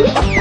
Ha ha ha!